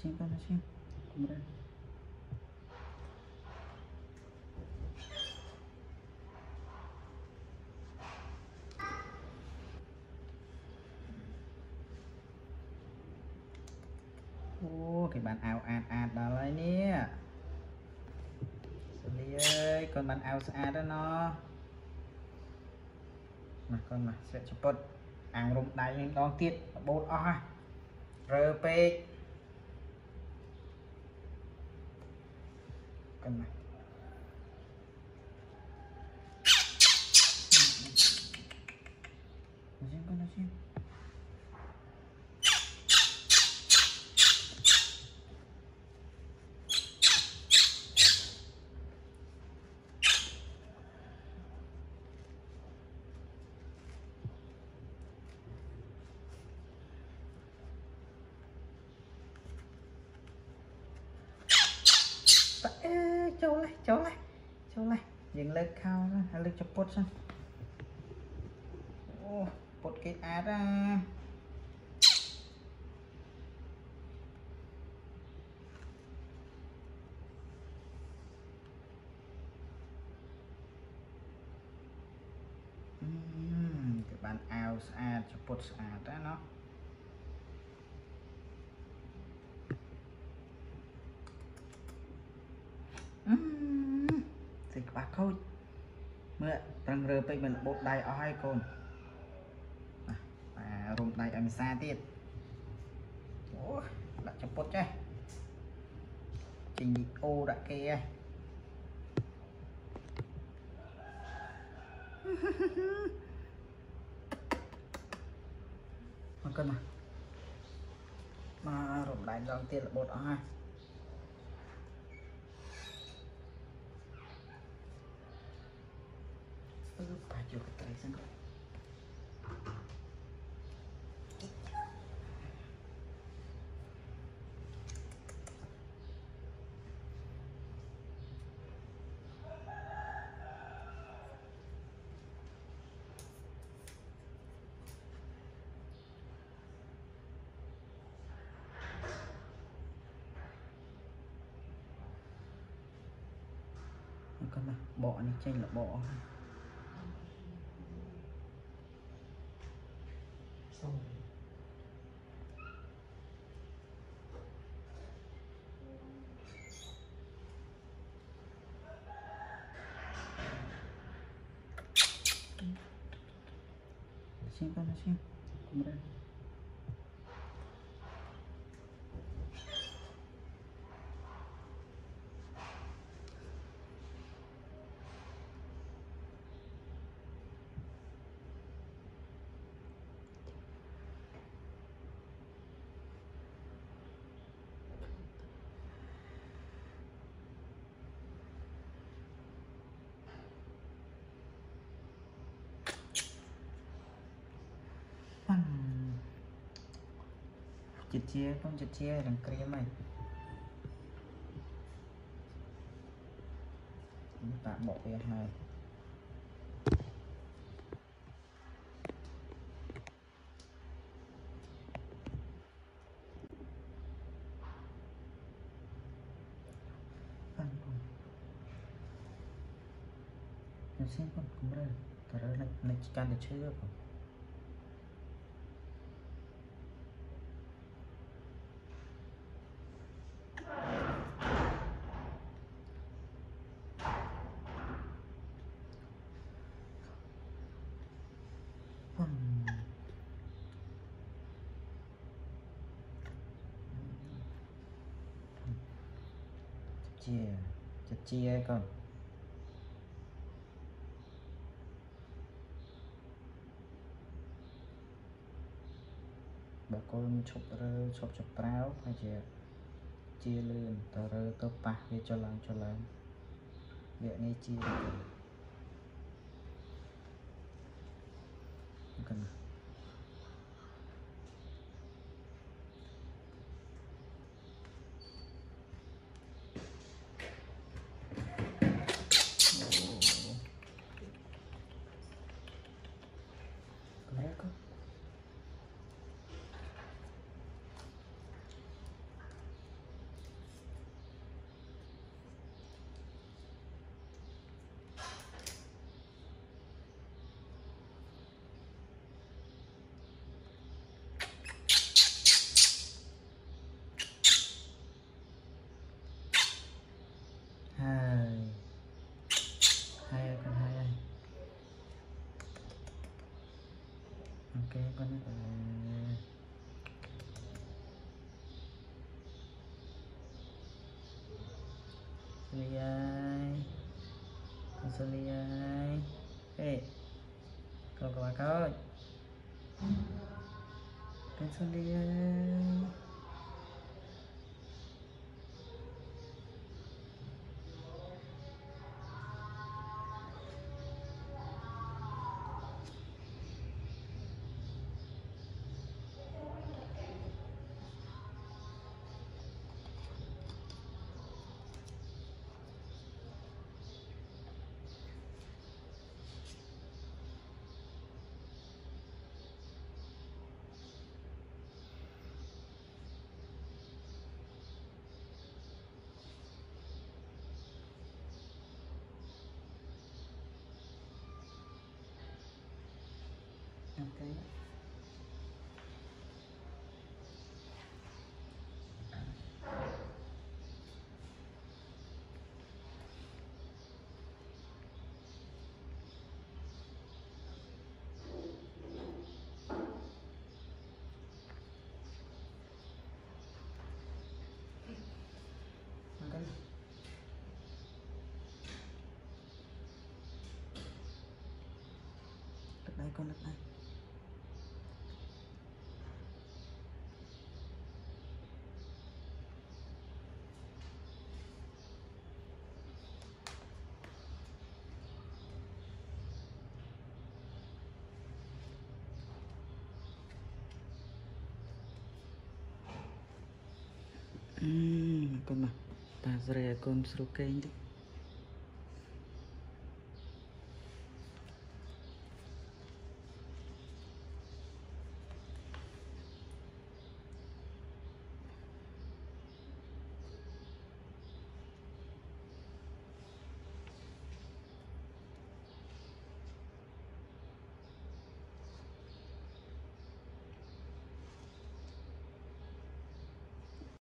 Simpan aja. Kemudian. Ô, cái bàn ao ạt ạt đó lấy nè Xử đi ơi, con bàn ao xa đó nó Mà con mà sẽ chụp bật ăn rung đáy lên đón tiết Bột o Rơ pê Con con Ê, ចូលនេះចូលនេះចូលនេះយើងលើកខោណាហើយលើកចពុតសិនអូពុតគេអាចណាអឺគេបានអាវស្អាតចពុតស្អាតណា សេចក្បាស់ខូចមើលប្រឹងរើពេកមិនបូតដៃអស់ហើយកូនបាទរុំដៃឲ្យមិនសាទៀតអូដាក់ចពុតចេះចេញវីដេអូដាក់គេហ៎មកកូនមកមករុំដៃម្ដងទៀតរបូតអស់ហើយ baju keterisan kok các này bỏ này chênh là bỏ. coração. sim assim, assim. ចិត្តជាខ្ញុំចិត្តជារង្គ្រាមហើយតាបកវាហើយខ្ញុំសិនគំរើតរើលិចកាន់តែឈឺបង chia chặt chia con. Bà con chụp rơ, chụp chụp ráo, hay chia chia lên, tờ rơ, tờ bạc về cho lần cho lần việc nghe chia. Cần. xuống đi ai, ê, còn Soniai Hei Kalau kau kau Kan Soniai Sony ơi này còn các này គុណមកតាស្រីឲ្យគុណស្រុកគេងតិច